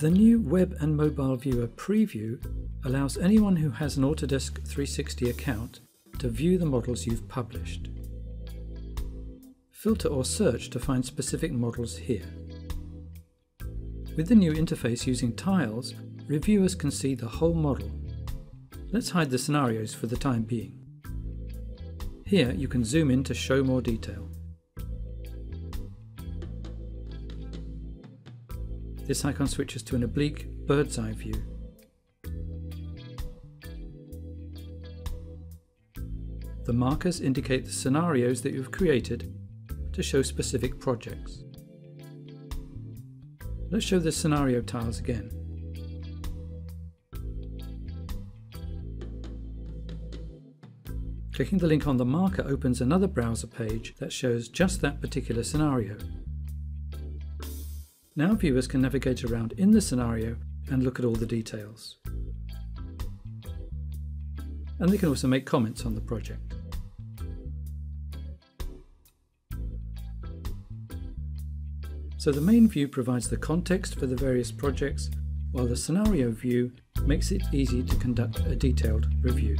The new Web and Mobile Viewer preview allows anyone who has an Autodesk 360 account to view the models you've published. Filter or search to find specific models here. With the new interface using tiles, reviewers can see the whole model. Let's hide the scenarios for the time being. Here you can zoom in to show more detail. This icon switches to an oblique bird's eye view. The markers indicate the scenarios that you've created to show specific projects. Let's show the scenario tiles again. Clicking the link on the marker opens another browser page that shows just that particular scenario. Now viewers can navigate around in the scenario and look at all the details. And they can also make comments on the project. So the main view provides the context for the various projects, while the scenario view makes it easy to conduct a detailed review.